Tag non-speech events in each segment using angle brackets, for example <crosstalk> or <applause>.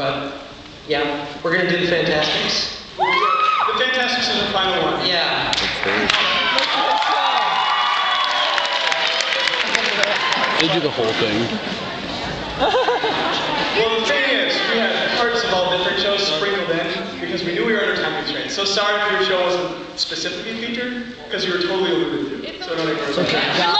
but yeah, we're gonna do the Fantasticks. The Fantasticks is the final one. Yeah. They do the whole thing. Well, the thing is, we had parts of all different shows sprinkled in because we knew we were under time constraints. So sorry if your show wasn't specifically featured because you were totally alluded to. So don't even worry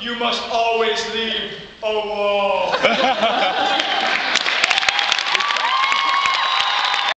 you must always leave a wall. <laughs>